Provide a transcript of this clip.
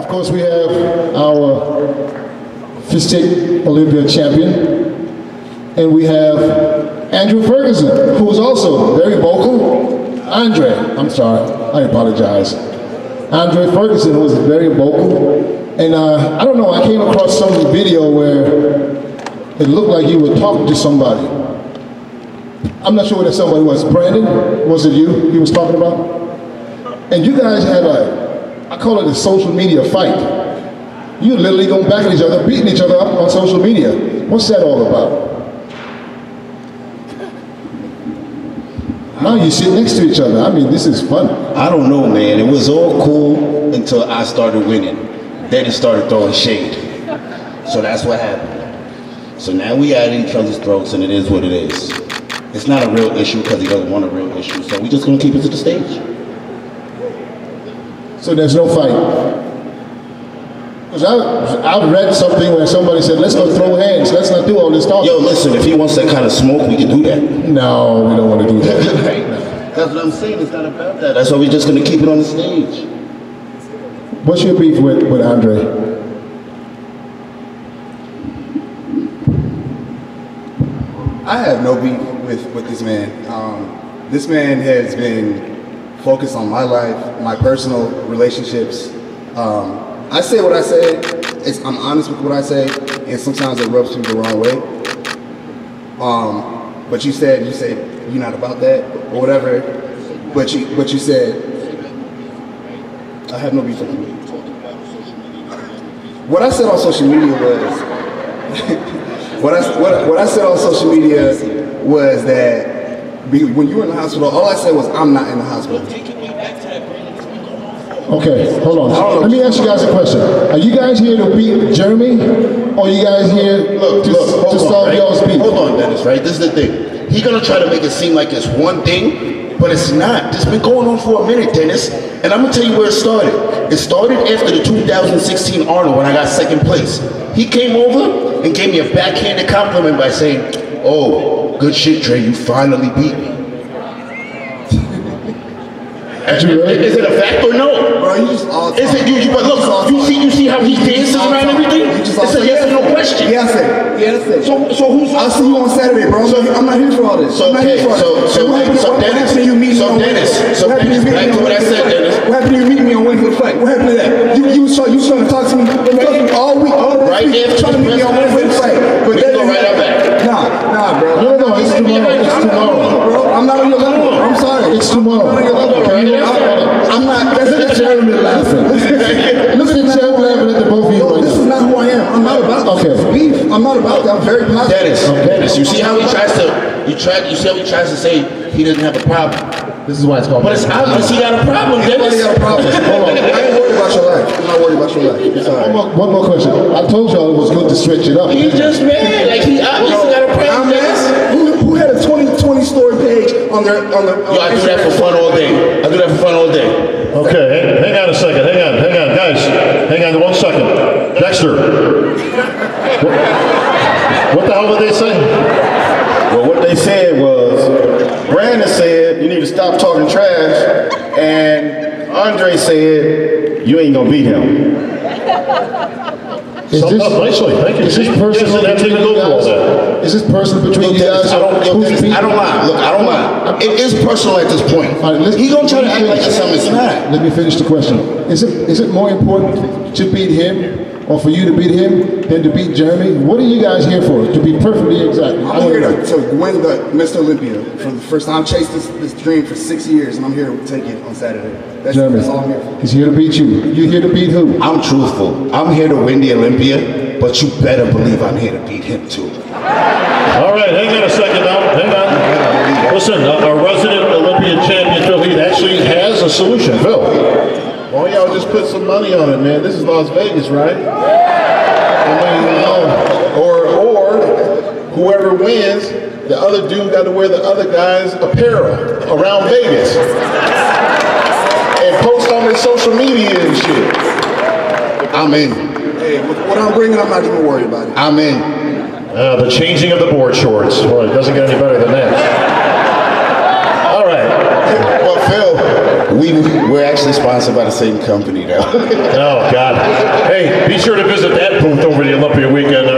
Of course, we have our Physique Olympia champion, and we have Andrew Ferguson, who is also very vocal. Andre, I'm sorry, I apologize. Andre Ferguson was very vocal, and uh, I don't know, I came across some video where it looked like you were talking to somebody. I'm not sure what that somebody was. Brandon, was it you he was talking about? And you guys had a, I call it a social media fight. You literally going back at each other, beating each other up on social media. What's that all about? Now you sit next to each other. I mean, this is fun. I don't know, man. It was all cool until I started winning. Then it started throwing shade. So that's what happened. So now we at each other's throats, and it is what it is. It's not a real issue because he doesn't want a real issue. So we just gonna keep it to the stage. So there's no fight. Because I, I've read something where somebody said, let's go throw hands, let's not do all this talking. Yo, listen, if he wants that kind of smoke, we can do that. No, we don't want to do that. That's what I'm saying. It's not about that. That's why we're just gonna keep it on the stage. What's your beef with, with Andre? I have no beef with, with this man. Um, this man has been focused on my life, my personal relationships. Um, I say what I say. It's, I'm honest with what I say, and sometimes it rubs people the wrong way. Um, but you said you said you're not about that or whatever. But you but you said I have no beef with you. What I said on social media was what I what, what I said on social media was that be- when you were in the hospital, all I said was I'm not in the hospital. Okay, hold on. Let me ask you guys a question. Are you guys here to beat Jeremy, or are you guys here Look, to, look, hold to on, solve right? y'all's beef? Hold on, Dennis, right? This is the thing. He's gonna try to make it seem like it's one thing, but it's not. This has been going on for a minute, Dennis. And I'm gonna tell you where it started. It started after the 2016 Arnold when I got second place. He came over and gave me a backhanded compliment by saying, "Oh, good shit, Dre. You finally beat me." Is it a fact or no? Bro, you just all Is it you? you but look, you see, you see how he dances around everything. It's a yes or no question. Said. Yeah, I said. So, so who's I'll see you on Saturday, bro. I'm, not, I'm not here for all this. So, I'm not okay, here for all so- this. so- so what Dennis- happened to you meeting so me on Dennis, Wednesday? so what happened to you Dennis, meeting back me to on what I Wednesday said, fight? Dennis. What happened to you meeting me on Wednesday fight? What happened to that? You, you, was trying, you was trying to talk to me, you talked to me all week, all this Right week, after trying to the meet me on press Wednesday conference, fight. But we that can go is- right up back. Nah, nah, bro. No, no, it's tomorrow. It's I'm not on your tomorrow. level, bro. I'm not on your level. I'm sorry. It's tomorrow. I'm not on your level. Okay, I'm, that's I'm not. That's, Look at Jeremy laughing. Look at Jeremy laughing at the both of you No, right this is not who I am. I'm not about Okay. this beef. I'm not about that. I'm very positive. Dennis, Dennis, you see how he tries to, you try, you see how he tries to say he doesn't have a problem. This is why it's called. But it's obvious he got a problem, Everybody Dennis. got a problem. Hold on. I ain't worried about your life. I'm not worried about your life. It's all One more, one more question. I told y'all it was good to stretch it up. He just mad, like he obviously got a problem, I'm Dennis. who, who had a 20, 20 story page on their on the on Yo, I do that for fun all day. I do that for fun all day. Okay, hang, hang on a second. Hang on, hang on, guys. Hang on one second. Dexter. What, what the hell did they say? Well, what they said was, Brandon said you need to stop talking trash, and Andre said you ain't gonna beat him. Is Summed up oh, nicely. Thank you. Is this See, personal Dennis didn't between have to you go through all guys? that. Is this personal between Look, you guys? I don't, Who's Dennis, I don't lie. Look, I don't lie. It is personal at this point. All right, He gonna try to act like something it's not. Let me finish the question. Is it is it more important to beat him or for you to beat him than to beat Jeremy? What are you guys here for? To be perfectly exact. I I'm here to, to win the Mr. Olympia for the first time. I've chased this, this dream for six years, and I'm here to take it on Saturday. That's, Jeremy, that's all I'm here for. he's here to beat you. You here to beat who? I'm truthful. I'm here to win the Olympia, but you better believe I'm here to beat him too. All right, hang on a second now. Hang on. Listen, uh, our resident Olympian champion, Phil Heath, actually has a solution. Phil. Why don't y'all just put some money on it, man? This is Las Vegas, right? I mean, or or whoever wins, the other dude got to wear the other guy's apparel around Vegas and post on their social media and shit. I'm in. Hey, with what I'm bringing, I'm not even worried about it. I'm in. Uh, the changing of the board shorts. Well, it doesn't get any better than that. All right. But Phil, We, we're actually sponsored by the same company now. Oh, God. Hey, be sure to visit that booth over the Olympia weekend, all